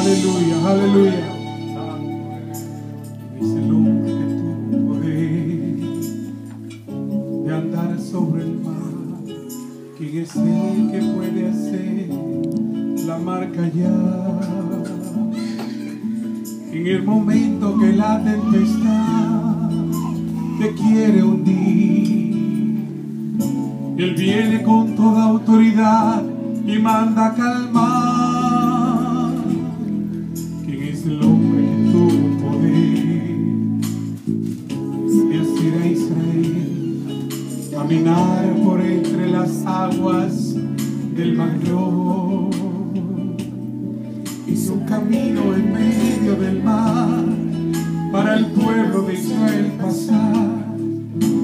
Aleluya, aleluya. Es el de andar sobre el mar. ¿Quién es el que puede hacer la marca ya? En el momento que la tempestad te quiere hundir, Él viene con toda autoridad y manda calmar. ¿Quién es el hombre que tuvo poder de hacer a Israel caminar por entre las aguas del mar rojo? Hizo un camino en medio del mar para el pueblo de Israel pasar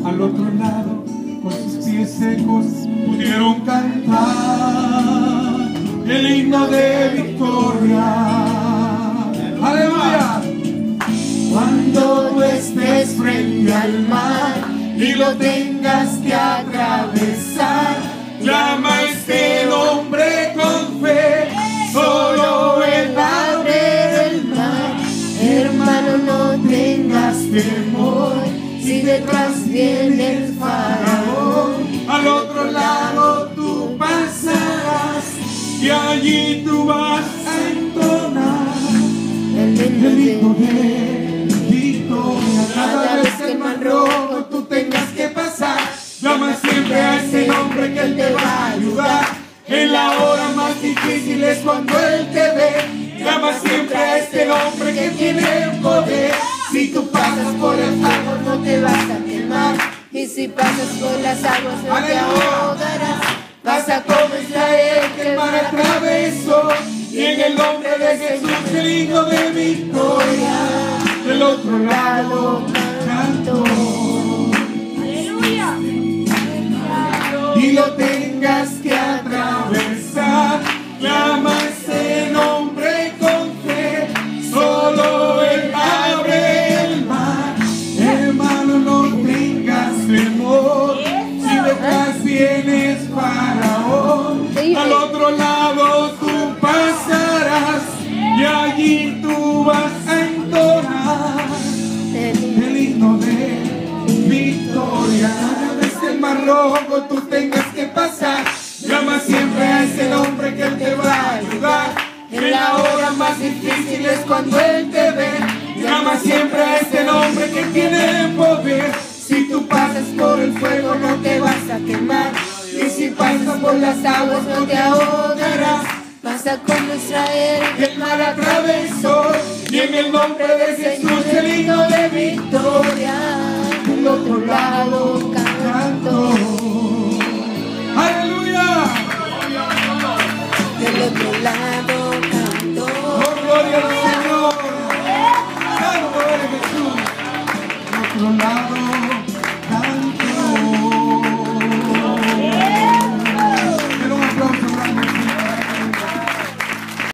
al otro lado con sus pies secos pudieron cantar el himno de victoria. Aleluya. Cuando tú estés frente al mar y lo tengas que atravesar, Clama este nombre con fe, solo él abre el mar. Hermano, no tengas temor si detrás viene el faraón. al otro lado tú pasarás y allí tú vas a De victoria. Cada vez que el rojo tú tengas que pasar, llama siempre a ese nombre que Él te va a ayudar. En la hora más difícil es cuando Él te ve. Llama siempre a este nombre que tiene el poder. Si tú pasas por el agua, no te vas a quemar. Y si pasas por las aguas no te ahogarás. Pasa como Israel que el mar atravesó el himno de victoria del otro lado canto. Y lo tengas que atravesar. Clama ese nombre con fe. Solo él abre el mar. Hermano no tengas temor. Si detrás vienes faraón al otro lado y tú vas a entonar el himno de victoria. Cada vez el mar rojo tú tengas que pasar, llama siempre a ese nombre que Él te va a ayudar. En la hora más difícil es cuando Él te ve. Llama siempre a ese nombre que tiene poder. Si tú pasas por el fuego no te vas a quemar. Y si pasas por las aguas no te ahogarás. Como Israel El mar atravesó y en el nombre de Jesús el himno de victoria. Del otro lado canto. Aleluya. Del otro lado